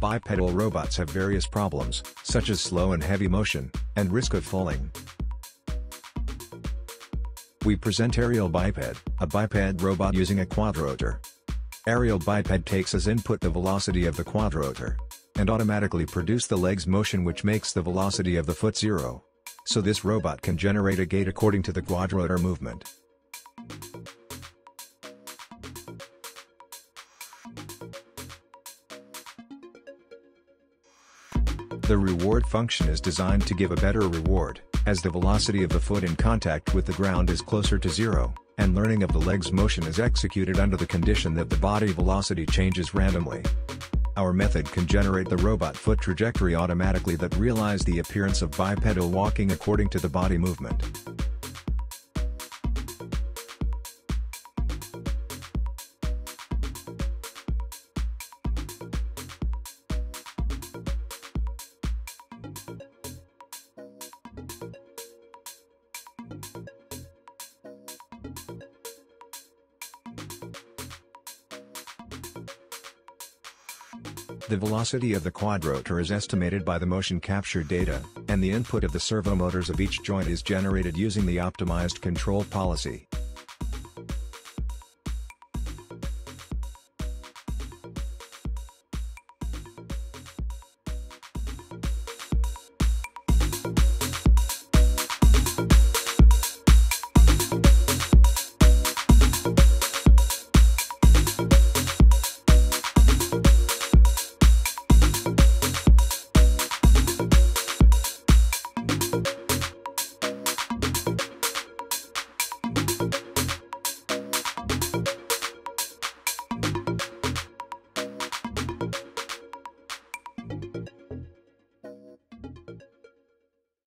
bipedal robots have various problems, such as slow and heavy motion, and risk of falling. We present Aerial Biped, a biped robot using a quadrotor. Aerial Biped takes as input the velocity of the quadrotor, and automatically produce the leg's motion which makes the velocity of the foot zero. So this robot can generate a gait according to the quadrotor movement. The reward function is designed to give a better reward, as the velocity of the foot in contact with the ground is closer to zero, and learning of the leg's motion is executed under the condition that the body velocity changes randomly. Our method can generate the robot foot trajectory automatically that realize the appearance of bipedal walking according to the body movement. The velocity of the quadrotor is estimated by the motion capture data, and the input of the servo motors of each joint is generated using the optimized control policy.